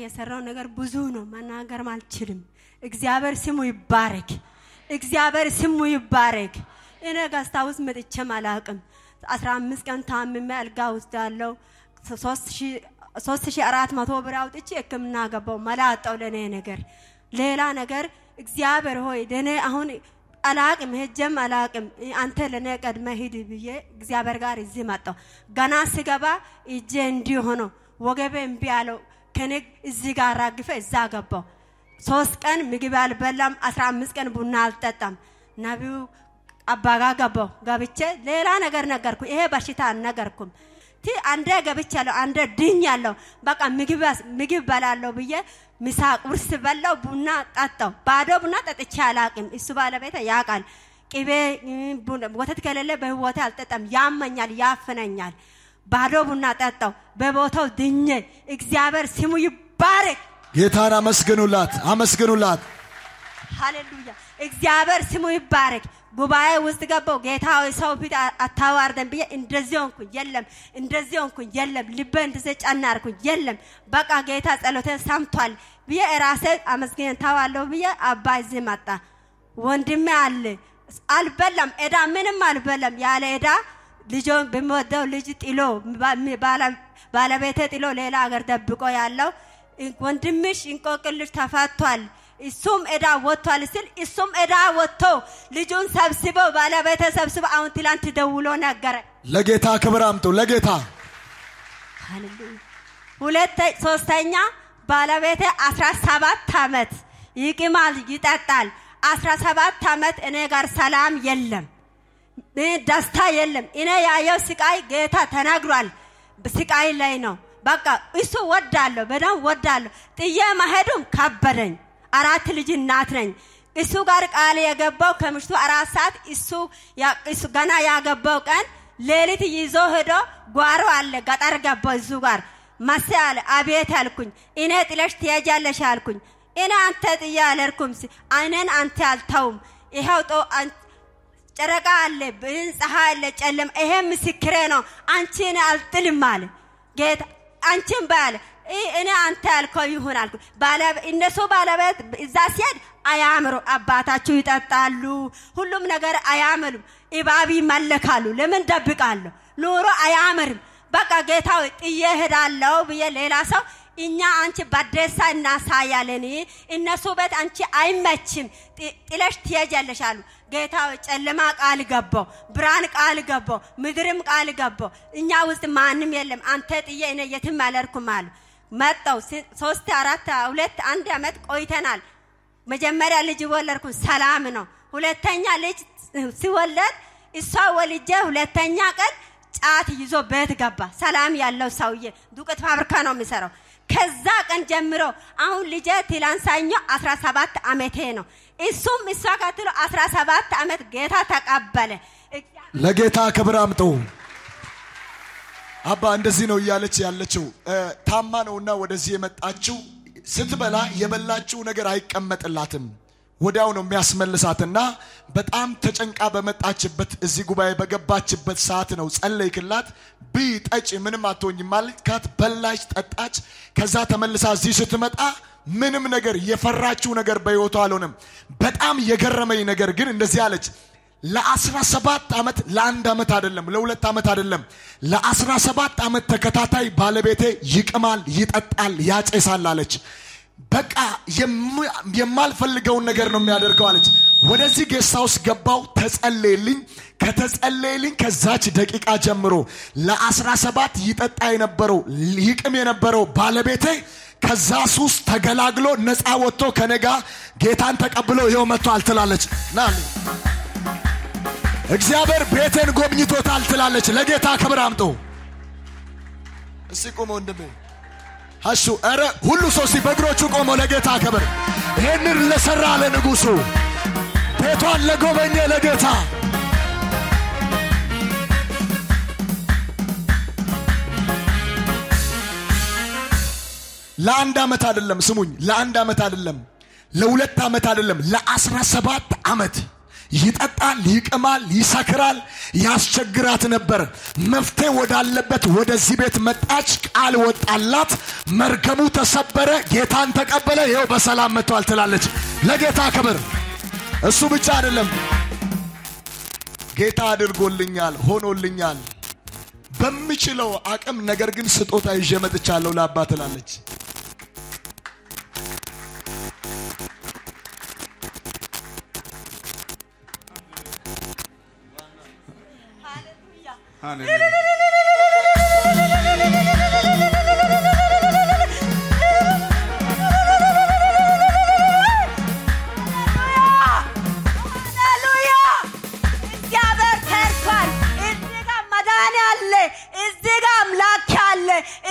የሰራው ነገር ብዙ ነው፣ መናገርም አልችልም። እግዚአብሔር ስሙ ይባረክ። እግዚአብሔር ስሙ ይባረክ። እኔ ገዝታ ውስጥ መጥቼም አላውቅም። አስራ አምስት ቀን ታምሜ አልጋ ውስጥ ያለው ሶስት ሺ አራት መቶ ብር አውጥቼ ሕክምና ገባው። መላጣው ለእኔ ነገር ሌላ ነገር እግዚአብሔር ሆይ ለእኔ አሁን አላቅም ሄጀም አላቅም። አንተ ለእኔ ቀድመ ሂድ ብዬ እግዚአብሔር ጋር እዚህ መጣው። ገና ስገባ እጄ እንዲህ ወገቤ እምቢ አለው። ከኔ እዚህ ጋር ራግፈ እዛ ገባው። ሶስት ቀን ምግብ አልበላም። አስራ አምስት ቀን ቡና አልጠጣም። ነቢዩ አባጋ ገባው። ገብቼ ሌላ ነገር ነገርኩ። ይሄ በሽታ አልነገርኩም። ቲ አንዴ ገብቻለሁ፣ አንዴ ድኛለሁ። በቃ ምግብ ምግብ በላለሁ ብዬ ምሳ ቁርስ በላው፣ ቡና ጠጣው። ባዶ ቡና ጠጥቼ አላቅም። እሱ ባለቤት ያውቃል። ቅቤ ወተት ከሌለ በህይወቴ አልጠጣም። ያመኛል፣ ያፍነኛል። ባዶ ቡና ጠጣው። በቦታው ድኜ እግዚአብሔር ስሙ ይባረክ። ጌታን አመስግኑላት፣ አመስግኑላት። ሃሌሉያ! እግዚአብሔር ስሙ ይባረክ። ጉባኤ ውስጥ ገባው። ጌታ ሆይ ሰው ፊት አታዋርደን ብዬ እንደዚህ ሆንኩኝ። የለም እንደዚህ ሆንኩኝ። የለም ልቤ እንደዚህ ጨናርኩኝ። የለም በቃ ጌታ ጸሎቴ ሰምቷል ብዬ ራሴ አመስግኘን ተዋለሁ ብዬ አባ እዚህ መጣ። ወንድሜ አለ አልበላም፣ እዳ ምንም አልበላም። ያለ እዳ ልጆ በሚወደው ልጅ ጥሎ ባለቤቴ ጥሎ ሌላ ሀገር ደብቆ ያለው ወንድምሽ እንቆቅልሽ ተፈቷል እሱም እዳ ወጥቷል ስል እሱም እዳ ወጥቶ ልጁን ሰብስበው ባለቤተ ሰብስበው አሁን ትላንት ደውሎ ነገረ። ለጌታ ክብር አምጡ። ለጌታ ሁለት ሶስተኛ ባለቤተ አስራ ሰባት አመት ይቅማል፣ ይጠጣል። አስራ ሰባት አመት እኔ ጋር ሰላም የለም፣ ደስታ የለም። እኔ ያየው ስቃይ ጌታ ተናግሯል። ስቃይ ላይ ነው። በቃ እሱ ወዳለሁ፣ በደንብ ወዳለሁ። ጥዬ መሄዱም ከበደኝ። አራት ልጅ እናት ነኝ። እሱ ጋር ቃል የገባው ከምሽቱ አራት ሰዓት እሱ ገና ያገባው ቀን ሌሊት ይዞ ሄዶ ጓሮ አለ ገጠር ገባው እሱ ጋር መሴ አለ። አቤት አልኩኝ። እኔ ጥለሽ ትሄጃለሽ አልኩኝ። እኔ አንተ ጥዬ አልሄድኩም። እኔን አንተ አልተውም። ይኸው ጨረቃ አለ፣ ፀሐይ አለ፣ ጨለማ። ይሄ ምስክሬ ነው። አንቺ እኔ አልጥልም አለ ጌታ። አንቺን ባለ እኔ አንተ ያልከው ይሁን አልኩ። እነሱ ባለቤት እዛ ሲሄድ አያምሩ። አባታችሁ ይጠጣሉ፣ ሁሉም ነገር አያምሩም። እባብ ይመለካሉ። ለምን ደብቃለሁ? ኑሮ አያምርም። በቃ ጌታ ጥዬ እሄዳለሁ ብዬ ሌላ ሰው እኛ አንቺ በደሳ እናሳያለን፣ እነሱ ቤት አንቺ አይመችም፣ ጥለሽ ትሄጃለሽ አሉ። ጌታ ጨለማ ቃል ገባው፣ ብርሃን ቃል ገባው፣ ምድርም ቃል ገባው። እኛ ውስጥ ማንም የለም፣ አንተ ጥዬ እኔ የትም አልሄድኩም አሉ። መጣው ሶስት አራት ሁለት አንድ አመት ቆይተናል። መጀመሪያ ልጅ ወለድኩ፣ ሰላም ነው። ሁለተኛ ልጅ ሲወለድ እሷ ወልጄ ሁለተኛ ቀን ጫት ይዞ ቤት ገባ። ሰላም ያለው ሰውዬ ዱቄት ፋብሪካ ነው የሚሰራው። ከዛ ቀን ጀምሮ አሁን ልጄ ትላንት ሰኞ 17 አመቴ ነው። እሱም እሷ ቀጥሎ 17 አመት ጌታ ተቀበለ። ለጌታ ክብር አምጡ። አባ እንደዚህ ነው እያለች ያለችው። ታማ ነውና ወደዚህ የመጣችው ስትበላ የበላችው ነገር አይቀመጥላትም። ወዲያው ነው የሚያስመልሳትና በጣም ተጨንቃ በመጣችበት እዚህ ጉባኤ በገባችበት ሰዓት ነው ጸለይክላት። ብይ ጠጪ፣ ምንም አትሆኝም ማልካት። በላች፣ ጠጣች። ከዛ ተመልሳ እዚህ ስትመጣ ምንም ነገር የፈራችው ነገር በሕይወቷ አልሆነም። በጣም የገረመኝ ነገር ግን እንደዚህ አለች። ለአስራ ሰባት ዓመት ለአንድ ዓመት አይደለም ለሁለት ዓመት አይደለም ለአስራ ሰባት ዓመት ተከታታይ ባለቤቴ ይቅማል፣ ይጠጣል፣ ያጨሳል አለች። በቃ የማልፈልገውን ነገር ነው የሚያደርገው አለች። ወደዚህ guest house ገባው፣ ተጸለየልኝ። ከተጸለየልኝ ከዛች ደቂቃ ጀምሮ ለአስራ ሰባት ይጠጣ የነበረው ይቅም የነበረው ባለቤቴ ከዛ ሱስ ተገላግሎ ነፃ ወጥቶ ከነጋ ጌታን ተቀብሎ ይኸው መጥቷል ትላለች ና እግዚአብሔር ቤቴን ጎብኝቶታል ትላለች። ለጌታ ክብር አምጡ። እስቲ ቆመ ወንድሜ አሹ ኧረ ሁሉ ሰው እስቲ በእግሮቹ ቆሞ ለጌታ ክብር። ይህንን ለሠራ ለንጉሡ ቤቷን ለጎበኘ ለጌታ። ለአንድ ዓመት አይደለም፣ ስሙኝ፣ ለአንድ ዓመት አይደለም፣ ለሁለት ዓመት አይደለም፣ ለአስራ ሰባት ዓመት ይጠጣል፣ ይቅማል፣ ይሰክራል፣ ያስቸግራት ነበር። መፍትሄ ወዳለበት ወደዚህ ቤት መጣች። ቃል ወጣላት፣ መርገሙ ተሰበረ፣ ጌታን ተቀበለ። ይኸው በሰላም መጥቷል ትላለች። ለጌታ ክብር። እሱ ብቻ አይደለም፣ ጌታ አድርጎልኛል፣ ሆኖልኛል በምችለው አቅም ነገር ግን ስጦታ ይዤ መጥቻለሁ ለአባት ትላለች።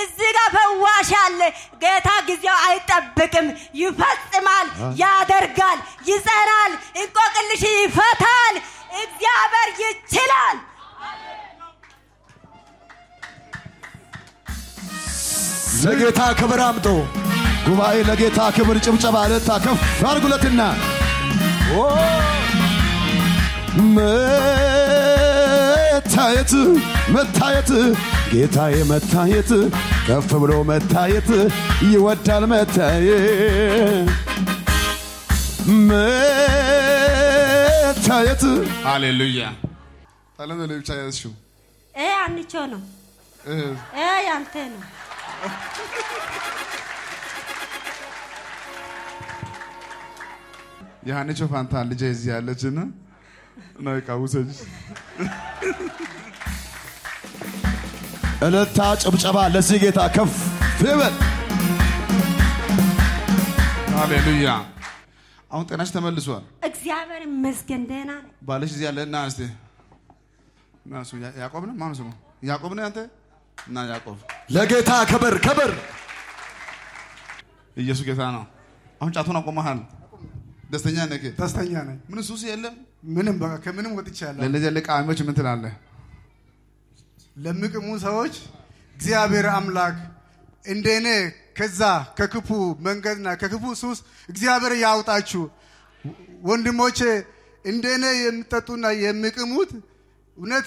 እዚህ ጋር ፈዋሽ አለ። ጌታ ጊዜው አይጠብቅም፣ ይፈጽማል፣ ያደርጋል፣ ይጸናል፣ እንቆቅልሽ ይፈታል። እግዚአብሔር ይችላል። ለጌታ ክብር አምጦ ጉባኤ ለጌታ ክብር ጭብጨባ ለታ ከፍ አድርጉለትና መታየት መታየት ጌታዬ መታየት ከፍ ብሎ መታየት ይወዳል መታየት መታየት ሃሌሉያ ታለም ነው ብቻ ያዝሽው ይሄ አንቾ ነው። ይሄ ያንተ ነው። የሃንቾ ፋንታ ልጄ እዚህ ያለችና ነው ይቃውሰጅ እልልታ ጭብጨባ ለዚህ ጌታ ከፍ ይበል። ሃሌሉያ። አሁን ጤናሽ ተመልሷል? እግዚአብሔር ይመስገን ደህና ነኝ። ባልሽ እዚህ ያለ? እና እስቲ። ያዕቆብ ነው? ማን ስሙ? ያዕቆብ ነው አንተ እና ያዕቆብ ለጌታ ክብር ክብር ኢየሱስ ጌታ ነው አሁን ጫቱን አቆመሃል ደስተኛ ነህ ደስተኛ ነኝ። ምን ሱስ የለም ምንም በቃ ከምንም ወጥቻለሁ። ለእነዚህ ያለ ቃሚዎች ምን ትላለህ ለሚቅሙ ሰዎች እግዚአብሔር አምላክ እንደኔ ከዛ ከክፉ መንገድና ከክፉ ሱስ እግዚአብሔር ያውጣችሁ። ወንድሞቼ እንደኔ የሚጠጡና የሚቅሙት እውነት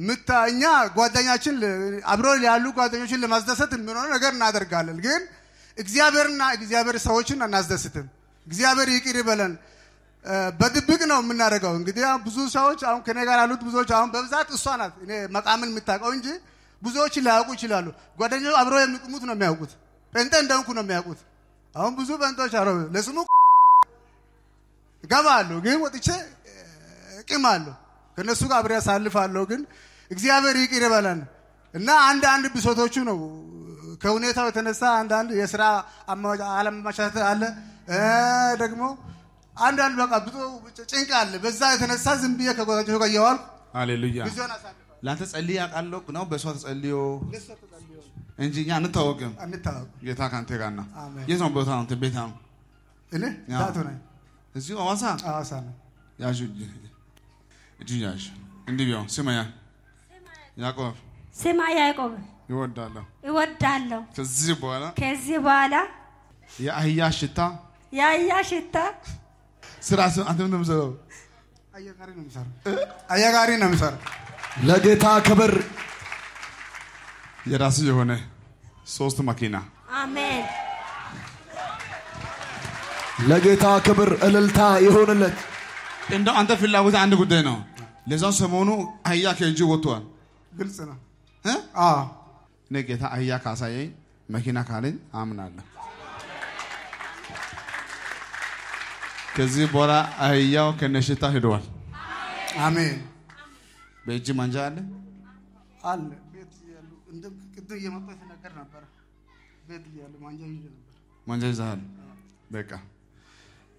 ምታ እኛ ጓደኛችን አብሮ ያሉ ጓደኞችን ለማስደሰት የሚሆነው ነገር እናደርጋለን። ግን እግዚአብሔርና እግዚአብሔር ሰዎችን አናስደስትም። እግዚአብሔር ይቅር ይበለን። በድብቅ ነው የምናደርገው። እንግዲህ ብዙ ሰዎች አሁን ከኔ ጋር ያሉት ብዙዎች አሁን በብዛት እሷ ናት እኔ መቃምን የምታውቀው እንጂ ብዙዎች ላያውቁ ይችላሉ። ጓደኞች አብሮ የሚቅሙት ነው የሚያውቁት። ጴንጤ እንደሆንኩ ነው የሚያውቁት። አሁን ብዙ ጴንጤዎች አረ ለስሙ እገባለሁ ግን ወጥቼ እቅማለሁ ከእነሱ ጋር አብሬ አሳልፋለሁ። ግን እግዚአብሔር ይቅር ይበለን። እና አንድ አንድ ብሶቶቹ ነው። ከሁኔታው የተነሳ አንዳንድ የስራ አለመመቻቸት አለ። እ ደግሞ አንዳንድ በቃ ብዙ ጭንቅ አለ። በዛ የተነሳ ዝም ብዬ ከጓደኞቹ ጋር እየዋልኩ አሳልፋለሁ። ለአንተ ጸልይ ያውቃለሁ ነው። በእሷ ተጸልዮ እንጂ እኛ አንታወቅም አንታወቅ ጌታ ከአንተ ጋር ነው። የት ነው ቦታ ነው? እኔ ዳቱ ነኝ። እዚሁ ሐዋሳ? ሐዋሳ ነኝ። ያዥ እጅ እጅ ያዥ እንዲህ ቢሆን ስማያ? ያዕቆብ? ስማ ያዕቆብ። ይወዳለሁ እወዳለሁ። ከዚህ በኋላ? ከዚህ በኋላ? የአህያ ሽታ? ያያ ሽታ? ስራ ስ- አንተ ምን የምትሰራው? አየጋሪ ነው የምሰራው። ለጌታ ክብር። የራስ የሆነ ሶስት መኪና። አሜን። ለጌታ ክብር እልልታ ይሆንለት። እንደው አንተ ፍላጎት አንድ ጉዳይ ነው ለዛው ሰሞኑ አህያ ከእጅ ወጥቷል። ግልጽ ነው። እኔ ጌታ አህያ ካሳየኝ መኪና ካለኝ አምናለሁ። ከዚህ በኋላ አህያው ከነሽታ ሄደዋል። አሜን። በእጅ ማንጃ አለ? አለ። ቤት እያሉ እንደ ቅድም እየመጣ የተነገር ነበረ ቤት እያሉ ማንጃ ይዤ ነበር። ማንጃ ይዘሃል? በቃ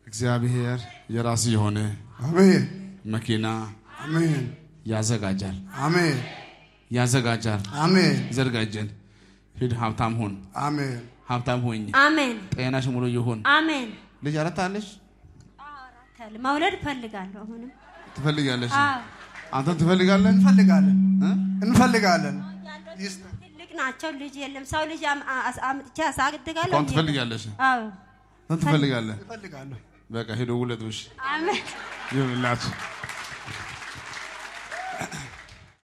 እግዚአብሔር የራስ የሆነ አሜን። መኪና አሜን። ያዘጋጃል። አሜን። ያዘጋጃል። አሜን። ዘርጋጀን። ሂድ ሀብታም ሁን። አሜን። ሀብታም ሁኝ። አሜን። ጤናሽ ሙሉ ይሁን። አሜን። ልጅ አረታለሽ አራተል መውለድ እፈልጋለሁ አሁንም። ትፈልጋለሽ? አዎ። አንተም ትፈልጋለህ? እንፈልጋለን። እ? እንፈልጋለን። ይስጥ ትልቅ ናቸው። ልጅ የለም። ሰው ልጅ አምጥቼ አሳድጋለሁ። አሁን ትፈልጋለሽ? አዎ። አንተ ትፈልጋለህ? በቃ ሄዶ ውለዶሽ አሜን። ይሁንላችሁ።